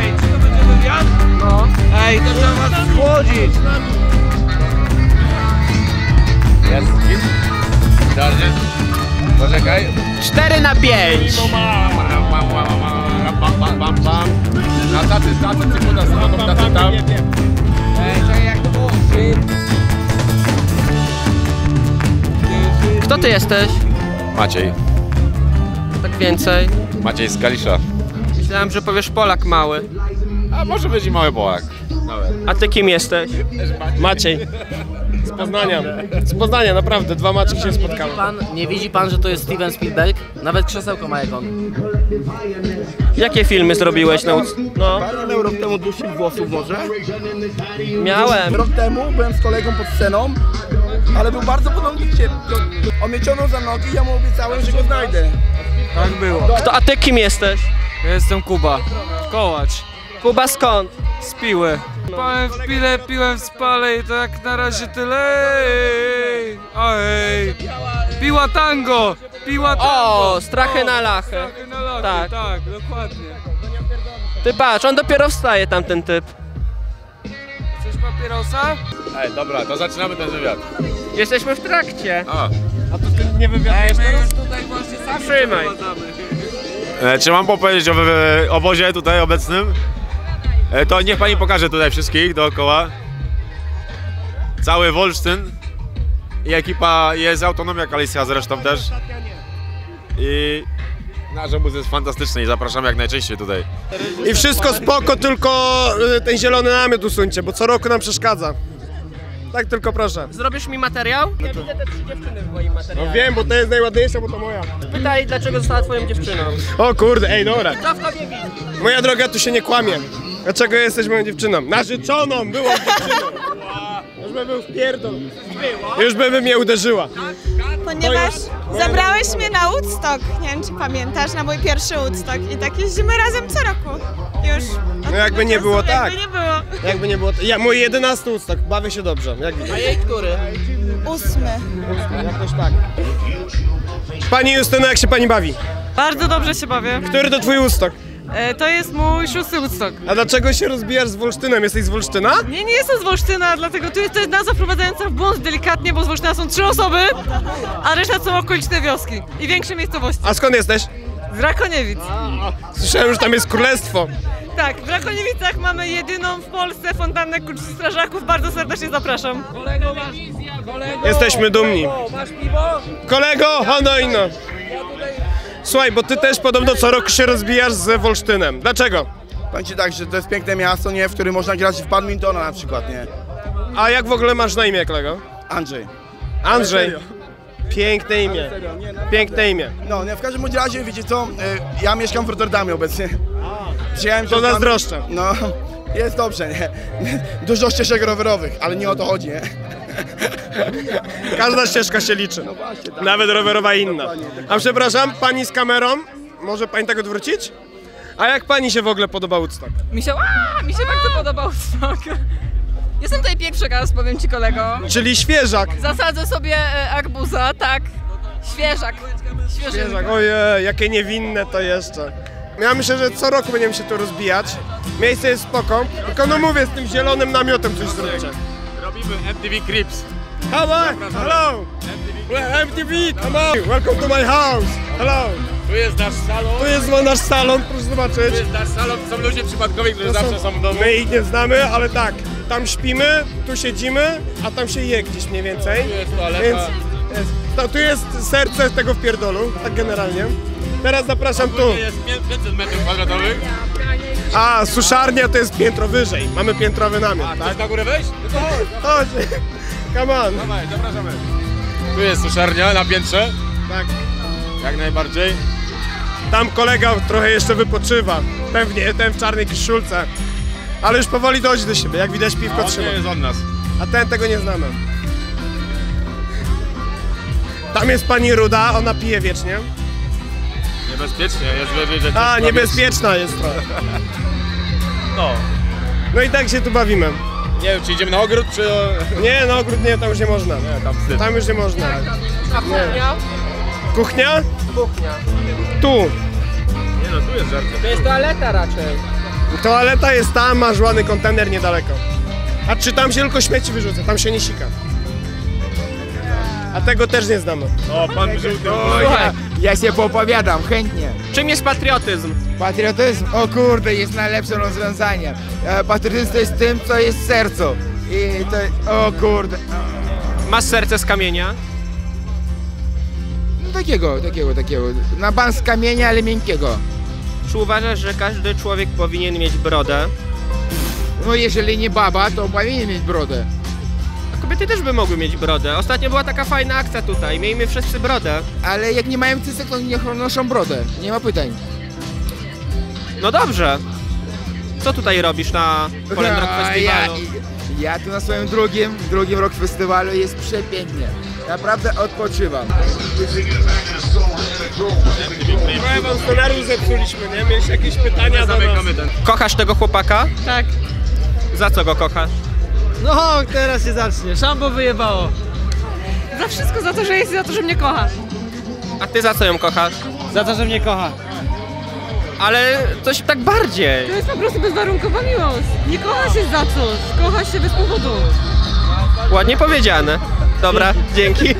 Ej, czy to będzie wywiad? No. Ej, to trzeba was schłodzić. Jest. Dobrze. Poczekaj. 4 na 5. Na tacy, na tacy, sekunda, sekunda, tacy tam. Ej, czekaj, jak to było? Kto ty jesteś? Maciej. Tak więcej. Maciej z Kalisza. Myślałem, że powiesz Polak mały. A może być i mały Polak. A ty kim jesteś? Maciej. Z Poznania. Z Poznania, naprawdę. Dwa maczki się spotkały. Pan, nie widzi pan, że to jest Steven Spielberg? Nawet krzesełko ma jak on. Jakie filmy zrobiłeś na uc... No, Parę rok temu dusił włosów może. miałem. Rok temu byłem z kolegą pod sceną, ale był bardzo podobny do ciebie. On mnie ciągnął za nogi, ja mu obiecałem, że go znajdę. Tak było. Kto, a ty kim jesteś? Ja jestem Kuba. Kołacz. Kuba skąd? Z piły. Spałem w pile, piłem w spale i to jak na razie tyle. Ej, Ojej. Piła tango! Piła tango! O, strachy na lachę. Strachy na lachy, Tak. tak, dokładnie. Ty patrz, on dopiero wstaje tamten typ. Chcesz papierosa? Ej, dobra, to zaczynamy ten wywiad. Jesteśmy w trakcie. A. Nie wywiadujesz już tutaj właśnie sami Trzymaj. E, czy mam powiedzieć o wy- obozie tutaj obecnym? E, to niech pani pokaże tutaj wszystkich dookoła. Cały Wolsztyn. I ekipa jest autonomia kaliska zresztą też. I nasz obóz jest fantastyczny i zapraszamy jak najczęściej tutaj. I wszystko spoko, tylko ten zielony namiot usuńcie, bo co roku nam przeszkadza. Tak tylko proszę. Zrobisz mi materiał? Ja widzę te trzy dziewczyny w moim materiale. No wiem, bo to jest najładniejsza, bo to moja. Pytaj, dlaczego została twoją dziewczyną. O kurde, ej, dobra. Co w tobie widzi? Moja droga, tu się nie kłamie. Dlaczego jesteś moją dziewczyną? Narzeczoną byłam dziewczyną. Już by był wpierdol. Już by mnie uderzyła. Ponieważ zabrałeś mnie na Woodstock, nie wiem czy pamiętasz, na mój pierwszy Woodstock i tak jeździmy razem co roku. Już. No jakby nie było, tak. Jakby nie było. Jakby nie było. Ja, mój jedenasty ustak, bawię się dobrze. Jak widać. A jej który? Ósmy. Jakoś tak. Pani Justyna, jak się pani bawi? Bardzo dobrze się bawię. Który to twój ustok? E, to jest mój szósty Woodstock. A dlaczego się rozbijasz z Wolsztynem? Jesteś z Wolsztyna? Nie, nie jestem z Wolsztyna, dlatego tu jest, to jest nazwa wprowadzająca w błąd delikatnie, bo z Wolsztyna są trzy osoby, a reszta są okoliczne wioski i większe miejscowości. A skąd jesteś? Z Rakoniewic. Słyszałem, że tam jest królestwo. Tak, w Rakoniewicach mamy jedyną w Polsce fontannę kurczów strażaków. Bardzo serdecznie zapraszam. Kolego, masz, kolego, Jesteśmy dumni. masz piwo? Kolego, hono inno. Słuchaj, bo ty też podobno co roku się rozbijasz z Wolsztynem. Dlaczego? Powiem ci tak, że to jest piękne miasto, nie, w którym można grać w badmintona na przykład, nie. A jak w ogóle masz na imię, kolego? Andrzej. Andrzej. Piękne imię. Piękne imię. No, nie, w każdym bądź razie, wiecie co, e, ja mieszkam w Rotterdamie obecnie. Przyjechałem To tam- zazdroszczę. No, jest dobrze, nie. Dużo ścieżek rowerowych, ale nie o to chodzi, nie. Każda ścieżka się liczy. No właśnie, tak. Nawet rowerowa inna. Dokładnie. A przepraszam, pani z kamerą, może pani tak odwrócić? A jak pani się w ogóle podoba Woodstock? Mi się, a, mi się bardzo podobał Woodstock. Jestem tutaj pierwszy raz, powiem ci kolego. Czyli świeżak. Zasadzę sobie e, arbuza, tak. Świeżak. Świeżak, ojej, jakie niewinne to jeszcze. Ja myślę, że co roku będziemy się tu rozbijać. Miejsce jest spoko, tylko no mówię, z tym zielonym namiotem coś zróbcie. Robimy MTV Crips. Hello, hello, Well, MTV, come on, welcome to my house, hello. Tu jest nasz salon. Tu jest nasz salon, proszę zobaczyć. Tu jest nasz salon, są ludzie przypadkowi, którzy To zawsze są w domu. My ich nie znamy, ale tak, tam śpimy, tu siedzimy, a tam się je gdzieś mniej więcej. Tu jest toaleta. Więc jest, to, tu jest serce tego wpierdolu, tak generalnie. Teraz zapraszam tu. Jest 500 metrów kwadratowych. A, suszarnia to jest piętro wyżej. Mamy piętrowy namiot, Chcesz tak? na górę wejść? No to chodź. Chodź, come on. Dawaj, zapraszamy. Tu jest suszarnia na piętrze, Tak. jak najbardziej. Tam kolega trochę jeszcze wypoczywa. Pewnie ten w czarnej koszulce. Ale już powoli dojdzie do siebie, jak widać A piwko on trzyma. nie jest od nas. A ten tego nie znamy. Tam jest pani Ruda, ona pije wiecznie. Niebezpiecznie, jest wiedzieć, że... A, niebezpieczna jest robisz. No. No i tak się tu bawimy. Nie wiem, czy idziemy na ogród, czy... Nie, no ogród nie, tam już nie można. Nie, tam wstyd. Tam już nie można. A kuchnia? Kuchnia? Kuchnia. Tu. Nie no, tu jest żarcie. To jest toaleta raczej. Toaleta jest tam, masz ładny kontener niedaleko. A czy tam się tylko śmieci wyrzuca, tam się nie sika. A tego też nie znamy. O, pan żółty. Ja, ja się poopowiadam, chętnie. Czym jest patriotyzm? Patriotyzm, o kurde, jest najlepszym rozwiązaniem. E, Patriotyzm to jest tym, co jest w sercu. I to, o kurde. Masz serce z kamienia? No, takiego, takiego, takiego. Na bank z kamienia, ale miękkiego. Czy uważasz, że każdy człowiek powinien mieć brodę? No jeżeli nie baba, to powinien mieć brodę. A kobiety też by mogły mieć brodę. Ostatnio była taka fajna akcja tutaj. Miejmy wszyscy brodę. Ale jak nie mają cysek, to niech noszą brodę. Nie ma pytań. No dobrze. Co tutaj robisz na Poland Rock A, Festiwalu? Ja, ja tu na swoim drugim, drugim rok festiwalu jest przepięknie. Naprawdę odpoczywam. Trochę wam scenariusz zepsuliśmy, nie? Mieliście jakieś pytania do nas. Kochasz tego chłopaka? Tak. Za co go kochasz? No, teraz się zacznie. Szambo wyjebało. Za wszystko, za to, że jest i za to, że mnie kocha. A ty za co ją kochasz? Za to, że mnie kocha. Ale coś tak bardziej. To jest po prostu bezwarunkowa miłość. Nie kocha się za coś, kocha się bez powodu. Ładnie powiedziane. Dobra, dzięki.